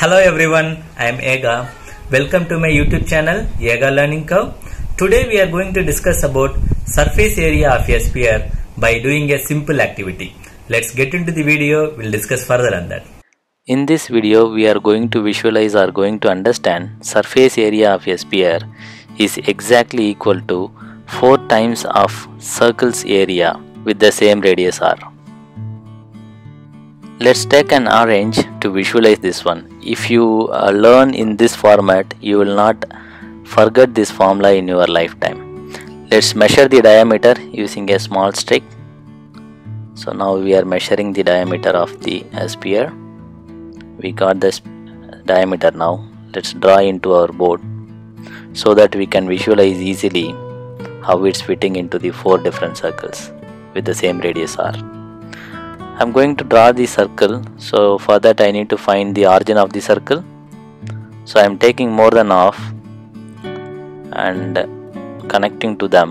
Hello everyone, I am Ega. Welcome to my YouTube channel Ega Learning Curve. Today we are going to discuss about surface area of a sphere by doing a simple activity. Let's get into the video, we'll discuss further on that. In this video, we are going to visualize or going to understand surface area of a sphere is exactly equal to 4 times of circle's area with the same radius r. Let's take an orange to visualize this one. If you uh, learn in this format, you will not forget this formula in your lifetime. Let's measure the diameter using a small stick. So now we are measuring the diameter of the sphere. We got this diameter now. Let's draw into our board so that we can visualize easily how it's fitting into the four different circles with the same radius r. I'm going to draw the circle. So for that I need to find the origin of the circle. So I'm taking more than half and connecting to them.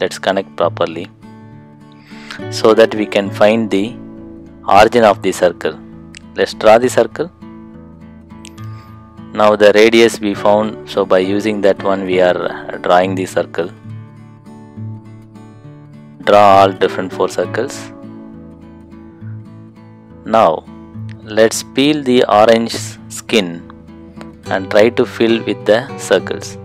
Let's connect properly so that we can find the origin of the circle. Let's draw the circle. Now the radius we found. So by using that one we are drawing the circle. Draw all different four circles now let's peel the orange skin and try to fill with the circles.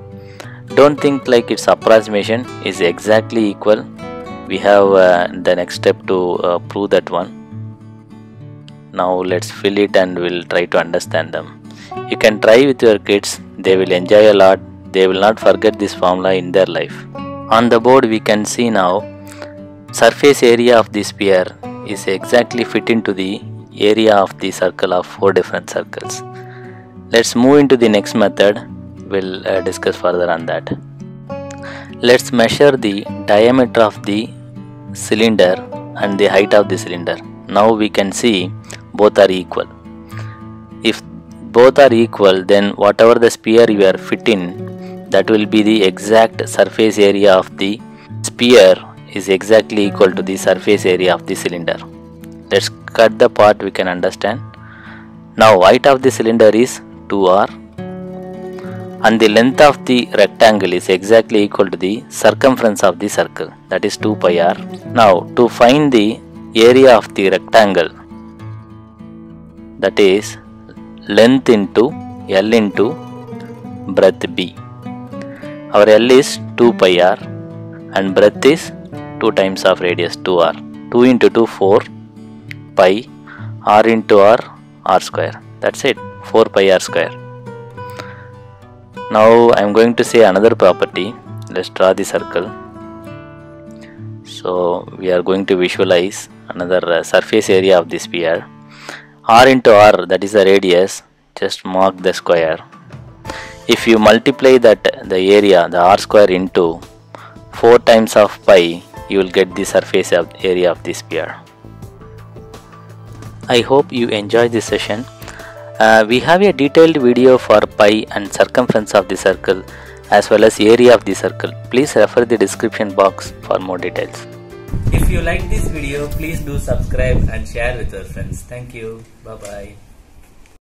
Don't think like its approximation is exactly equal. We have uh, the next step to uh, prove that one. Now let's fill it and we'll try to understand them. You can try with your kids. They will enjoy a lot. They will not forget this formula in their life. On the board we can see now surface area of the sphere is exactly fit into the area of the circle of four different circles. Let's move into the next method. We'll uh, discuss further on that. Let's measure the diameter of the cylinder and the height of the cylinder. Now we can see both are equal. If both are equal then whatever the sphere you are fitting that will be the exact surface area of the sphere is exactly equal to the surface area of the cylinder. Let's cut the part we can understand. Now height of the cylinder is 2r and the length of the rectangle is exactly equal to the circumference of the circle. That is 2 pi r. Now to find the area of the rectangle that is length into L into breadth B. Our L is 2 pi r and breadth is 2 times of radius 2r. 2 into 2 4 pi r into r r square. That's it 4 pi r square. Now I am going to say another property. Let's draw the circle. So we are going to visualize another uh, surface area of the sphere r into r that is the radius just mark the square if you multiply that the area the r square into 4 times of pi you will get the surface of area of the sphere i hope you enjoy this session uh, we have a detailed video for pi and circumference of the circle as well as area of the circle please refer the description box for more details If you like this video, please do subscribe and share with your friends. Thank you. Bye bye.